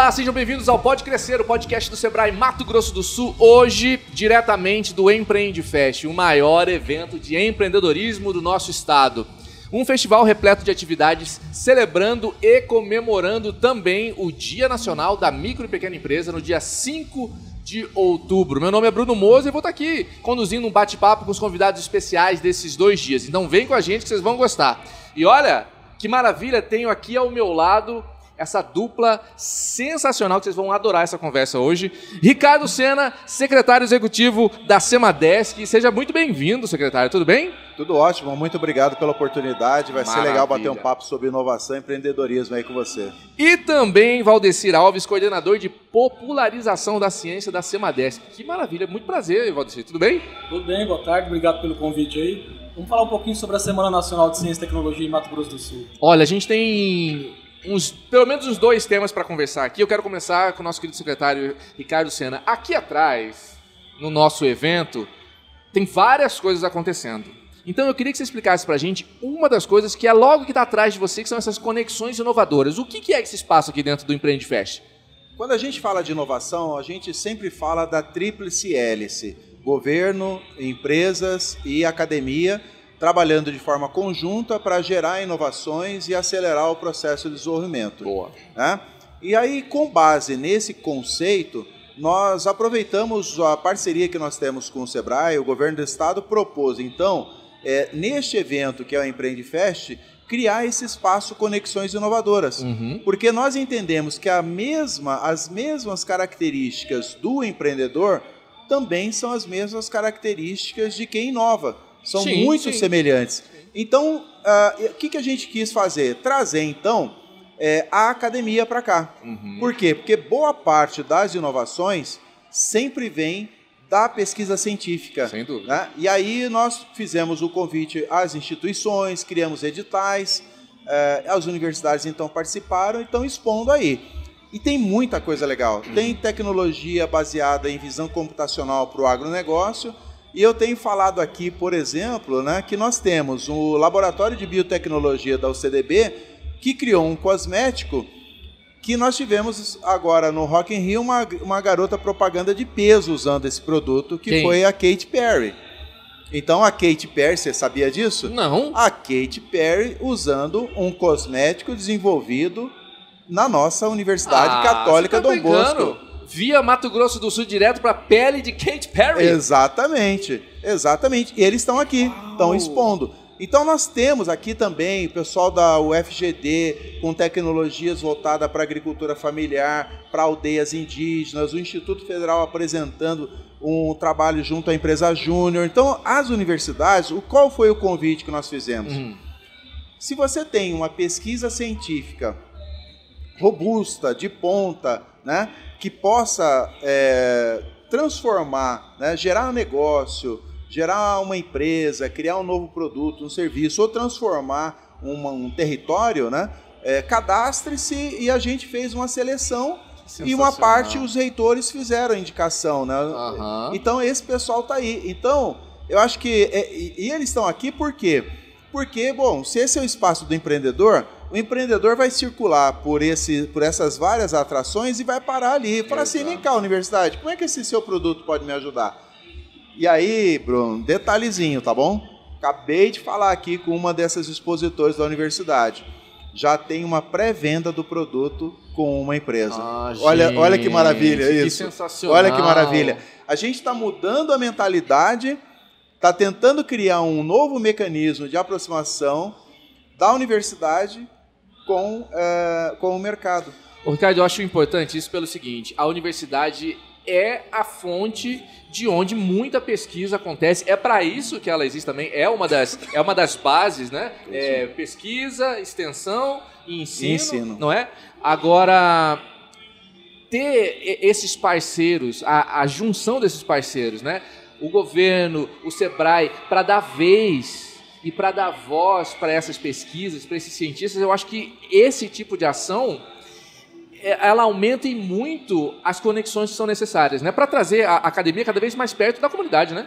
Olá, sejam bem-vindos ao Pode Crescer, o podcast do Sebrae Mato Grosso do Sul. Hoje, diretamente do Empreende Fest, o maior evento de empreendedorismo do nosso estado. Um festival repleto de atividades celebrando e comemorando também o Dia Nacional da Micro e Pequena Empresa no dia 5 de outubro. Meu nome é Bruno Moza e vou estar aqui conduzindo um bate-papo com os convidados especiais desses dois dias. Então vem com a gente que vocês vão gostar. E olha, que maravilha, tenho aqui ao meu lado essa dupla sensacional que vocês vão adorar essa conversa hoje. Ricardo Sena, secretário executivo da Semadesc. Seja muito bem-vindo, secretário. Tudo bem? Tudo ótimo. Muito obrigado pela oportunidade. Vai Maravilha. ser legal bater um papo sobre inovação e empreendedorismo aí com você. E também Valdecir Alves, coordenador de popularização da ciência da Semadesc. Que maravilha. Muito prazer, Valdecir. Tudo bem? Tudo bem. Boa tarde. Obrigado pelo convite aí. Vamos falar um pouquinho sobre a Semana Nacional de Ciência e Tecnologia em Mato Grosso do Sul. Olha, a gente tem uns, pelo menos uns dois temas para conversar aqui. Eu quero começar com o nosso querido secretário Ricardo Sena. Aqui atrás, no nosso evento, tem várias coisas acontecendo. Então eu queria que você explicasse para a gente uma das coisas que é logo que está atrás de você, que são essas conexões inovadoras. O que, que é esse espaço aqui dentro do Empreende Fest? Quando a gente fala de inovação, a gente sempre fala da tríplice hélice: governo, empresas e academia trabalhando de forma conjunta para gerar inovações e acelerar o processo de desenvolvimento. Boa. Né? E aí, com base nesse conceito, nós aproveitamos a parceria que nós temos com o Sebrae, o governo do estado propôs, então, é, neste evento que é o Empreende Fest, criar esse espaço Conexões Inovadoras. Uhum. Porque nós entendemos que a mesma, as mesmas características do empreendedor também são as mesmas características de quem inova são sim, muito sim. semelhantes. Então, uh, o que, que a gente quis fazer? Trazer, então, é, a academia para cá. Uhum. Por quê? Porque boa parte das inovações sempre vem da pesquisa científica. Sem dúvida. Né? E aí nós fizemos o convite às instituições, criamos editais, eh, as universidades então participaram e estão expondo aí. E tem muita coisa legal. Uhum. Tem tecnologia baseada em visão computacional para o agronegócio, e eu tenho falado aqui, por exemplo, né, que nós temos o Laboratório de Biotecnologia da UCDB, que criou um cosmético que nós tivemos agora no Rock in Rio uma, uma garota propaganda de peso usando esse produto, que Quem? foi a Kate Perry. Então a Kate Perry, você sabia disso? Não. A Kate Perry usando um cosmético desenvolvido na nossa Universidade ah, Católica tá Dom Bosco via Mato Grosso do Sul direto para a pele de Kate Perry. Exatamente, exatamente. E eles estão aqui, estão expondo. Então nós temos aqui também o pessoal da UFGD com tecnologias voltadas para agricultura familiar, para aldeias indígenas, o Instituto Federal apresentando um trabalho junto à empresa Júnior. Então as universidades, o qual foi o convite que nós fizemos? Uhum. Se você tem uma pesquisa científica robusta, de ponta, né, que possa é, transformar, né, gerar um negócio, gerar uma empresa, criar um novo produto, um serviço, ou transformar uma, um território, né, é, cadastre-se e a gente fez uma seleção e uma parte os reitores fizeram a indicação, né? Uhum. Então esse pessoal tá aí. Então eu acho que é, e, e eles estão aqui por quê? Porque bom, se esse é o espaço do empreendedor, o empreendedor vai circular por, esse, por essas várias atrações e vai parar ali. Fala assim, vem cá, universidade, como é que esse seu produto pode me ajudar? E aí, Bruno, detalhezinho, tá bom? Acabei de falar aqui com uma dessas expositores da universidade. Já tem uma pré-venda do produto com uma empresa. Ah, olha, gente, olha que maravilha que isso. Sensacional. Olha que maravilha. A gente está mudando a mentalidade, está tentando criar um novo mecanismo de aproximação da universidade com, uh, com o mercado. Ô, Ricardo, eu acho importante isso pelo seguinte: a universidade é a fonte de onde muita pesquisa acontece. É para isso que ela existe também. É uma das, é uma das bases, né? É, pesquisa, extensão e ensino, ensino, não é? Agora, ter esses parceiros, a, a junção desses parceiros, né? O governo, o Sebrae, para dar vez e para dar voz para essas pesquisas, para esses cientistas, eu acho que esse tipo de ação é, ela aumenta em muito as conexões que são necessárias, né? Para trazer a academia cada vez mais perto da comunidade, né?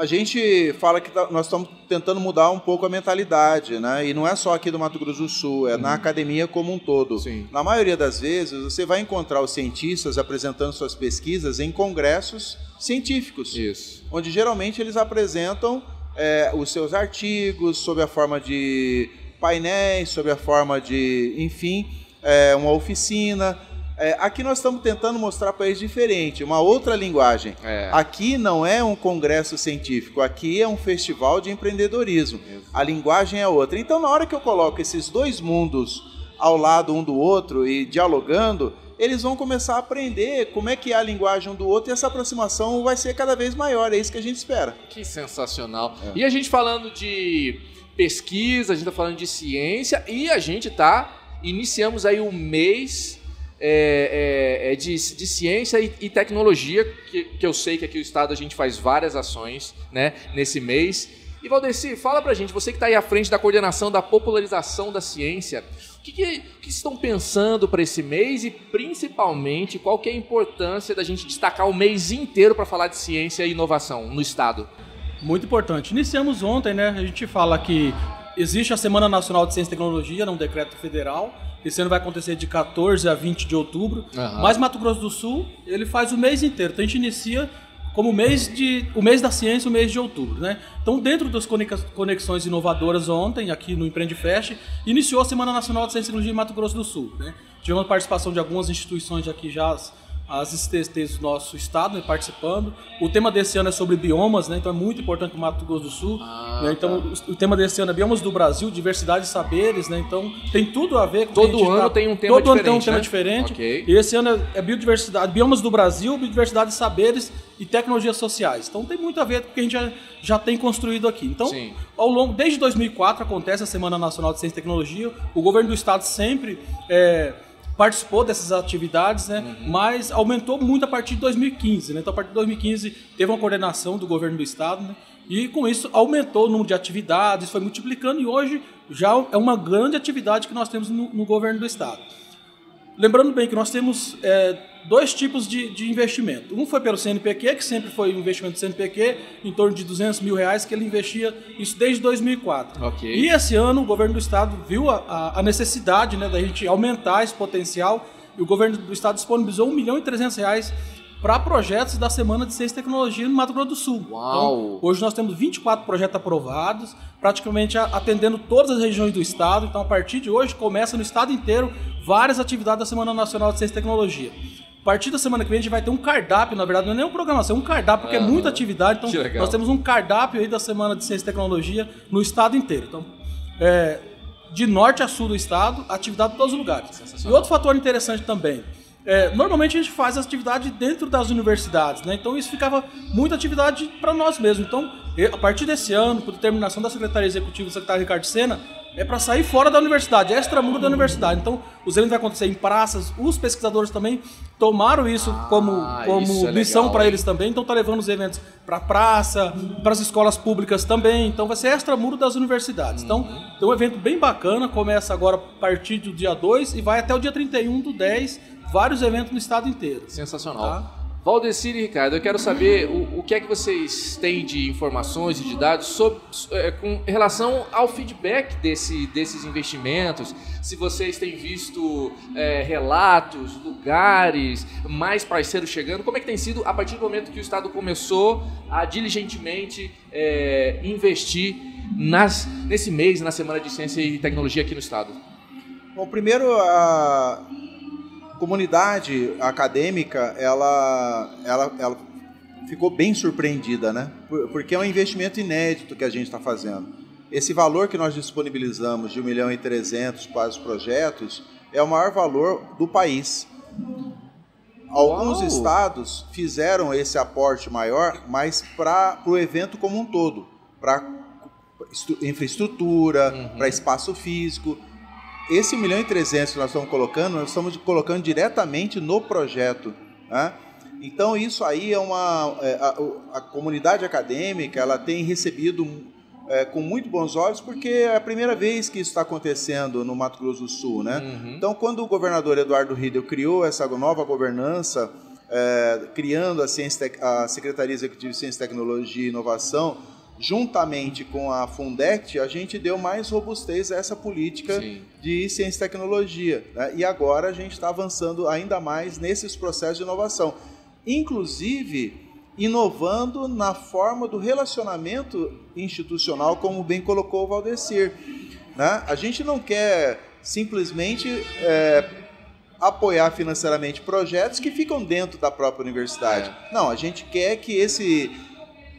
a gente fala que tá, nós estamos tentando mudar um pouco a mentalidade, né? E não é só aqui do Mato Grosso do Sul, é uhum. na academia como um todo. Sim. Na maioria das vezes, você vai encontrar os cientistas apresentando suas pesquisas em congressos científicos, Isso. onde geralmente eles apresentam é, os seus artigos sob a forma de painéis, sob a forma de, enfim, é, uma oficina. É, aqui nós estamos tentando mostrar para eles diferente, uma outra linguagem. É. Aqui não é um congresso científico, aqui é um festival de empreendedorismo. Isso. A linguagem é outra. Então, na hora que eu coloco esses dois mundos ao lado um do outro e dialogando, eles vão começar a aprender como é que é a linguagem um do outro e essa aproximação vai ser cada vez maior. É isso que a gente espera. Que sensacional. É. E a gente falando de pesquisa, a gente está falando de ciência e a gente está iniciamos aí o mês é, é, é, de, de, ciência e, e tecnologia, que, que, eu sei que aqui no estado a gente faz várias ações né, nesse mês. E Valdeci, fala pra gente, você que está aí à frente da coordenação da popularização da ciência, o que, que, que estão pensando para esse mês e principalmente qual que é a importância da gente destacar o mês inteiro para falar de ciência e inovação no estado? Muito importante. Iniciamos ontem, né? A gente fala que existe a Semana Nacional de Ciência e Tecnologia, num decreto federal, esse ano vai acontecer de 14 a 20 de outubro. Uhum. Mas Mato Grosso do Sul, ele faz o mês inteiro. Então a gente inicia como mês de o mês da ciência, o mês de outubro, né? Então, dentro das conexões inovadoras ontem, aqui no Empreende Fest, iniciou a Semana Nacional de Ciência e Tecnologia em Mato Grosso do Sul, né? Tivemos participação de algumas instituições aqui já as ICTs do nosso estado né, participando. O tema desse ano é sobre biomas, né, então é muito importante o Mato Grosso do Sul. Ah, né, então tá. o, tema desse ano é biomas do Brasil, diversidade de saberes, né, então tem tudo a ver com todo ano tá, tem um tema todo diferente. Todo ano tem um tema né? diferente. Okay. E esse ano é, é, biodiversidade, biomas do Brasil, biodiversidade de saberes e tecnologias sociais. Então tem muito a ver com o que a gente já, já tem construído aqui. Então, Sim. ao longo desde 2004 acontece a Semana Nacional de Ciência e Tecnologia. O governo do estado sempre é, participou dessas atividades, né? Uhum. Mas aumentou muito a partir de 2015, né? Então, a partir de 2015 teve uma coordenação do governo do estado, né? E com isso aumentou o número de atividades, foi multiplicando e hoje já é uma grande atividade que nós temos no, no governo do estado. Lembrando bem que nós temos é, dois tipos de, de, investimento. Um foi pelo CNPq, que sempre foi um investimento do CNPq, em torno de 200 mil reais, que ele investia isso desde 2004. Okay. E esse ano o governo do estado viu a, a necessidade né, da gente aumentar esse potencial e o governo do estado disponibilizou 1 milhão e 300 reais para projetos da Semana de Ciência e Tecnologia no Mato Grosso do Sul. Então, hoje nós temos 24 projetos aprovados, praticamente atendendo todas as regiões do estado. Então, a partir de hoje, começa no estado inteiro várias atividades da Semana Nacional de Ciência e Tecnologia. A partir da semana que vem a gente vai ter um cardápio, na verdade, não é nem uma programação, é um cardápio, porque é muita atividade. Então, nós temos um cardápio aí da Semana de Ciência e Tecnologia no estado inteiro. Então, é, de norte a sul do estado, atividade em todos os lugares. E outro fator interessante também, é, normalmente a gente faz atividade dentro das universidades, né? Então isso ficava muita atividade para nós mesmos. Então, a partir desse ano, por determinação da Secretaria Executiva do secretário Ricardo Sena, é para sair fora da universidade, extramundo da universidade. Então, os eventos vão acontecer em praças, os pesquisadores também tomaram isso ah, como, como isso é missão para eles também, então tá levando os eventos para praça, para as escolas públicas também, então vai ser extramuro das universidades. Então, uhum. tem um evento bem bacana, começa agora a partir do dia 2 e vai até o dia 31 do 10, vários eventos no estado inteiro. Sensacional. Tá? Valdecir e Ricardo, eu quero saber o, o, que é que vocês têm de informações e de dados sobre, é, com relação ao feedback desse, desses investimentos. Se vocês têm visto é, relatos, lugares, mais parceiros chegando, como é que tem sido a partir do momento que o Estado começou a diligentemente é, investir nas, nesse mês, na Semana de Ciência e Tecnologia aqui no Estado? Bom, primeiro, a comunidade acadêmica, ela, ela, ela ficou bem surpreendida, né? Porque é um investimento inédito que a gente está fazendo. Esse valor que nós disponibilizamos de 1 milhão e 300 para os projetos é o maior valor do país. Alguns Uau. estados fizeram esse aporte maior, mas para o evento como um todo, para infraestrutura, uhum. para espaço físico esse 1 milhão e 300 que nós estamos colocando, nós estamos colocando diretamente no projeto. Né? Então, isso aí é uma. É, a, a, comunidade acadêmica ela tem recebido é, com muito bons olhos, porque é a primeira vez que isso está acontecendo no Mato Grosso do Sul. Né? Uhum. Então, quando o governador Eduardo Riedel criou essa nova governança é, criando a, ciência, a Secretaria Executiva de Ciência, Tecnologia e Inovação, juntamente com a Fundect, a gente deu mais robustez a essa política Sim. de ciência e tecnologia. Né? E agora a gente está avançando ainda mais nesses processos de inovação. Inclusive, inovando na forma do relacionamento institucional, como bem colocou o Valdecir. Né? A gente não quer simplesmente é, apoiar financeiramente projetos que ficam dentro da própria universidade. É. Não, a gente quer que esse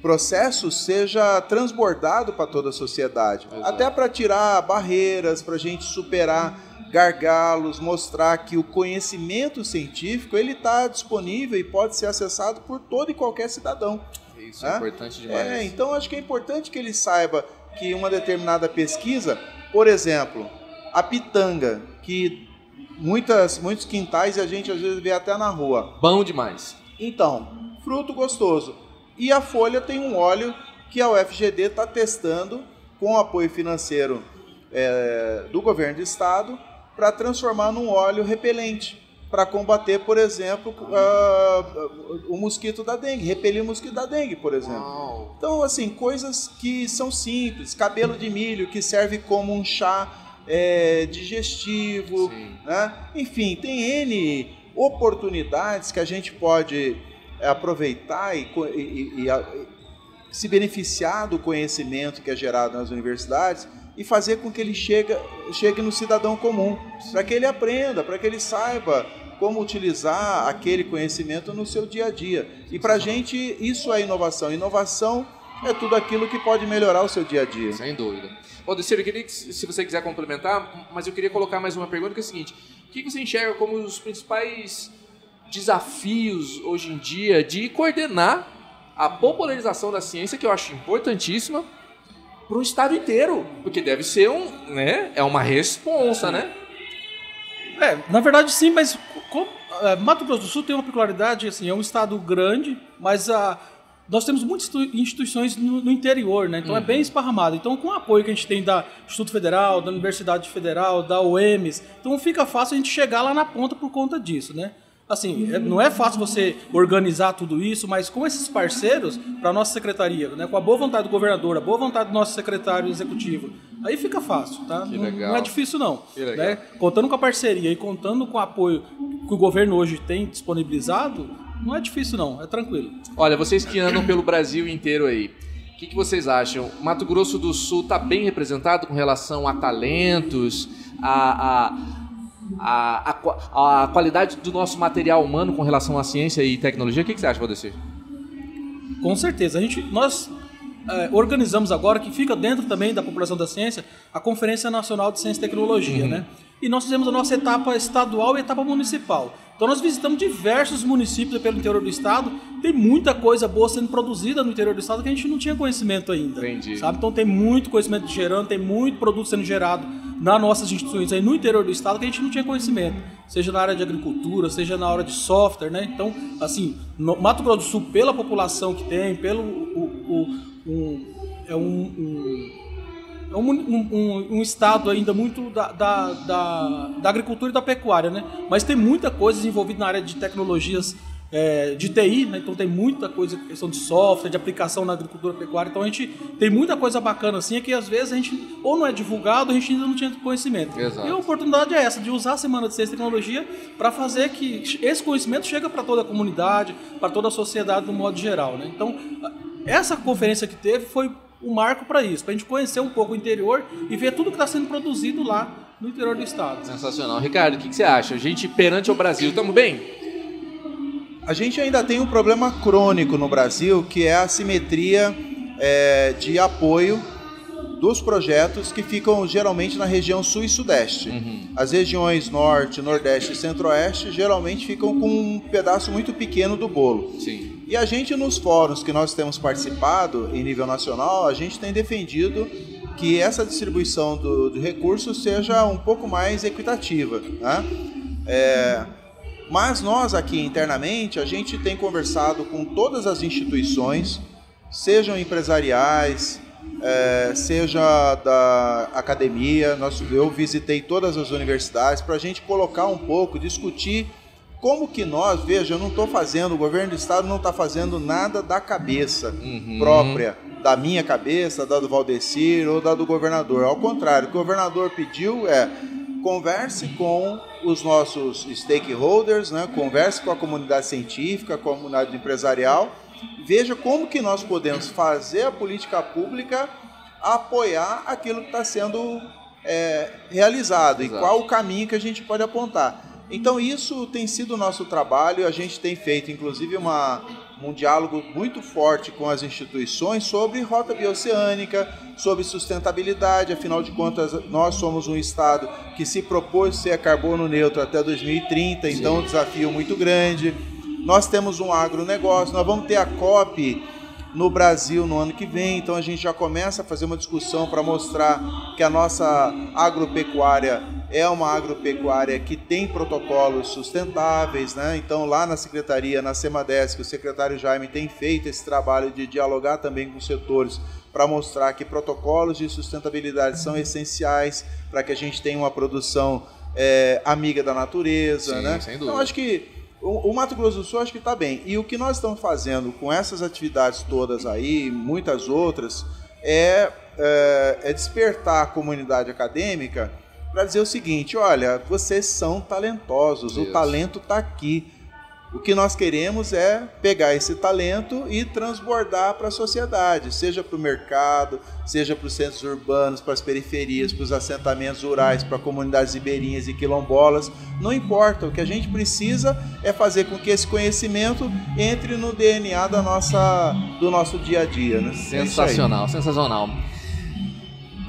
processo seja transbordado para toda a sociedade. Exato. Até para tirar barreiras, para a gente superar gargalos, mostrar que o conhecimento científico ele está disponível e pode ser acessado por todo e qualquer cidadão. Isso é, é importante demais. É, então acho que é importante que ele saiba que uma determinada pesquisa, por exemplo, a pitanga, que muitas, muitos quintais a gente às vezes vê até na rua. Bom demais. Então, fruto gostoso. E a folha tem um óleo que a UFGD está testando com apoio financeiro é, do governo do estado para transformar num óleo repelente para combater, por exemplo, uh, o mosquito da dengue, repelir o mosquito da dengue, por exemplo. Uau. Então, assim, coisas que são simples, cabelo de milho que serve como um chá é, digestivo, né? enfim, tem N oportunidades que a gente pode aproveitar e, e, e, e se beneficiar do conhecimento que é gerado nas universidades e fazer com que ele chegue, chegue no cidadão comum, para que ele aprenda, para que ele saiba como utilizar aquele conhecimento no seu dia a dia. E para a gente isso é inovação. Inovação é tudo aquilo que pode melhorar o seu dia a dia. Sem dúvida. Ô, Deciro, eu queria que, se você quiser complementar, mas eu queria colocar mais uma pergunta que é o seguinte: o que você enxerga como os principais desafios hoje em dia de coordenar a popularização da ciência, que eu acho importantíssima, para o estado inteiro, porque deve ser um, né, é uma responsa, né? É, na verdade sim, mas é, Mato Grosso do Sul tem uma peculiaridade, assim, é um estado grande, mas a nós temos muitas instituições no, no interior, né? Então uhum. é bem esparramado. Então, com o apoio que a gente tem da Instituto Federal, da Universidade Federal, da UEMS, então fica fácil a gente chegar lá na ponta por conta disso, né? Assim, é, não é fácil você organizar tudo isso, mas com esses parceiros, para a nossa secretaria, né, com a boa vontade do governador, a boa vontade do nosso secretário executivo, aí fica fácil, tá? Não, não, é difícil não. Né? Contando com a parceria e contando com o apoio que o governo hoje tem disponibilizado, não é difícil não, é tranquilo. Olha, vocês que andam pelo Brasil inteiro aí, o que, que vocês acham? Mato Grosso do Sul está bem representado com relação a talentos, a, a a, a, a, qualidade do nosso material humano com relação à ciência e tecnologia. O que, que você acha, Valdecir? Com certeza. A gente, nós é, organizamos agora, que fica dentro também da população da ciência, a Conferência Nacional de Ciência e Tecnologia. Uhum. Né? E nós fizemos a nossa etapa estadual e etapa municipal. Então nós visitamos diversos municípios pelo interior do estado. Tem muita coisa boa sendo produzida no interior do estado que a gente não tinha conhecimento ainda. Entendi. Sabe? Então tem muito conhecimento gerando, tem muito produto sendo gerado nas nossas instituições aí no interior do estado que a gente não tinha conhecimento. Seja na área de agricultura, seja na área de software, né? Então, assim, Mato Grosso do Sul, pela população que tem, pelo o, o, um, é um, um é um, um, um, estado ainda muito da, da, da, da, agricultura e da pecuária, né? Mas tem muita coisa envolvida na área de tecnologias é, de TI, né? Então tem muita coisa, questão de software, de aplicação na agricultura pecuária. Então a gente tem muita coisa bacana assim, é que às vezes a gente ou não é divulgado, a gente ainda não tinha conhecimento. Exato. E a oportunidade é essa, de usar a Semana de Ciência e Tecnologia para fazer que esse conhecimento chegue para toda a comunidade, para toda a sociedade no modo geral, né? Então, essa conferência que teve foi um marco para isso, para a gente conhecer um pouco o interior e ver tudo que está sendo produzido lá no interior do estado. Sensacional. Ricardo, o que, que você acha? A gente, perante o Brasil, estamos bem? A gente ainda tem um problema crônico no Brasil, que é a simetria é, de apoio dos projetos que ficam geralmente na região sul e sudeste. Uhum. As regiões norte, nordeste e centro-oeste geralmente ficam com um pedaço muito pequeno do bolo. Sim. E a gente, nos fóruns que nós temos participado em nível nacional, a gente tem defendido que essa distribuição do, do recurso seja um pouco mais equitativa. Né? É, mas nós aqui internamente, a gente tem conversado com todas as instituições, sejam empresariais, é, seja da academia, nós, eu visitei todas as universidades para a gente colocar um pouco, discutir como que nós, veja, eu não estou fazendo, o governo do estado não está fazendo nada da cabeça uhum. própria, da minha cabeça, da do Valdecir ou da do governador. Ao contrário, o que o governador pediu é converse com os nossos stakeholders, né? converse com a comunidade científica, com a comunidade empresarial, veja como que nós podemos fazer a política pública apoiar aquilo que está sendo é, realizado Exato. e qual o caminho que a gente pode apontar. Então isso tem sido o nosso trabalho, a gente tem feito inclusive uma, um diálogo muito forte com as instituições sobre rota bioceânica, sobre sustentabilidade, afinal de contas nós somos um estado que se propôs ser carbono neutro até 2030, então é um desafio muito grande. Nós temos um agronegócio, nós vamos ter a COP no Brasil no ano que vem. Então a gente já começa a fazer uma discussão para mostrar que a nossa agropecuária é uma agropecuária que tem protocolos sustentáveis, né? Então lá na secretaria, na Semadesc, o secretário Jaime tem feito esse trabalho de dialogar também com os setores para mostrar que protocolos de sustentabilidade são essenciais para que a gente tenha uma produção é, amiga da natureza, Sim, né? Sem dúvida. Então acho que o, o, Mato Grosso do Sul acho que está bem. E o que nós estamos fazendo com essas atividades todas aí, muitas outras, é, é, é despertar a comunidade acadêmica para dizer o seguinte: olha, vocês são talentosos, Deus. o talento está aqui. O que nós queremos é pegar esse talento e transbordar para a sociedade, seja para o mercado, seja para os centros urbanos, para as periferias, para os assentamentos rurais, para comunidades ribeirinhas e quilombolas. Não importa, o que a gente precisa é fazer com que esse conhecimento entre no DNA da nossa, do nosso dia a dia. Né? Sensacional, é sensacional.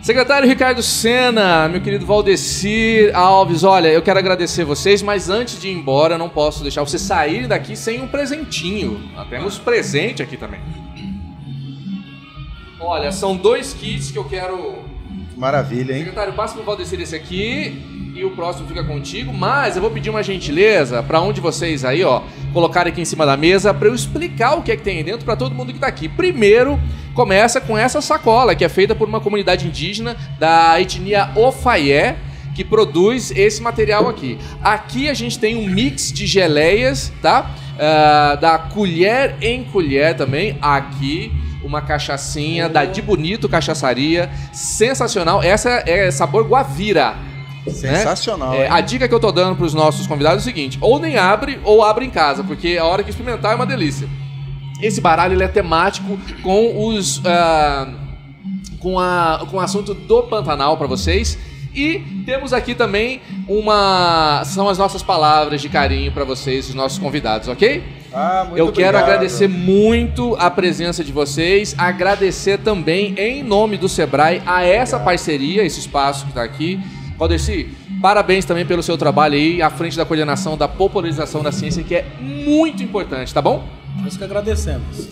Secretário Ricardo Sena, meu querido Valdecir Alves, olha, eu quero agradecer vocês, mas antes de ir embora, não posso deixar você sair daqui sem um presentinho. Nós temos presente aqui também. Olha, são dois kits que eu quero. Maravilha, hein? Secretário, passa pro Valdecir esse aqui o próximo fica contigo, mas eu vou pedir uma gentileza para um de vocês aí, ó, colocar aqui em cima da mesa para eu explicar o que é que tem aí dentro para todo mundo que tá aqui. Primeiro, começa com essa sacola, que é feita por uma comunidade indígena da etnia Ofaié, que produz esse material aqui. Aqui a gente tem um mix de geleias, tá? Uh, da colher em colher também. Aqui uma cachaçinha da De Bonito Cachaçaria, sensacional. Essa é sabor guavira. Sensacional. Né? É, a dica que eu tô dando para os nossos convidados é o seguinte: ou nem abre ou abre em casa, porque a hora que experimentar é uma delícia. Esse baralho ele é temático com os. Uh, com, a, com o assunto do Pantanal para vocês. E temos aqui também uma. São as nossas palavras de carinho para vocês, os nossos convidados, ok? Ah, muito Eu obrigado. quero agradecer muito a presença de vocês, agradecer também, em nome do Sebrae, a essa parceria, esse espaço que está aqui. Valdeci, parabéns também pelo seu trabalho aí à frente da coordenação da popularização da ciência, que é muito importante, tá bom? Nós que agradecemos.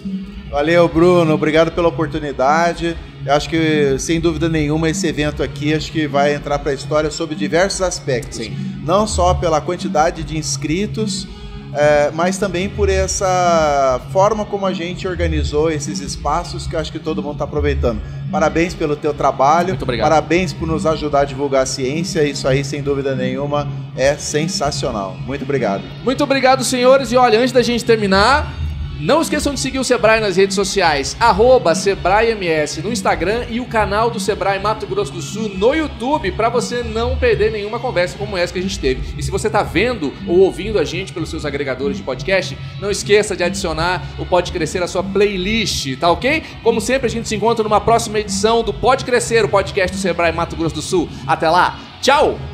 Valeu, Bruno. Obrigado pela oportunidade. Eu acho que, sem dúvida nenhuma, esse evento aqui acho que vai entrar para a história sobre diversos aspectos. Sim. Não só pela quantidade de inscritos, é, mas também por essa forma como a gente organizou esses espaços que eu acho que todo mundo está aproveitando. Parabéns pelo teu trabalho. Muito obrigado. Parabéns por nos ajudar a divulgar a ciência. Isso aí, sem dúvida nenhuma, é sensacional. Muito obrigado. Muito obrigado, senhores. E olha, antes da gente terminar, não esqueçam de seguir o Sebrae nas redes sociais, arroba SebraeMS no Instagram e o canal do Sebrae Mato Grosso do Sul no YouTube, para você não perder nenhuma conversa como essa que a gente teve. E se você está vendo ou ouvindo a gente pelos seus agregadores de podcast, não esqueça de adicionar o Pode Crescer à sua playlist, tá ok? Como sempre, a gente se encontra numa próxima edição do Pode Crescer, o podcast do Sebrae Mato Grosso do Sul. Até lá, tchau!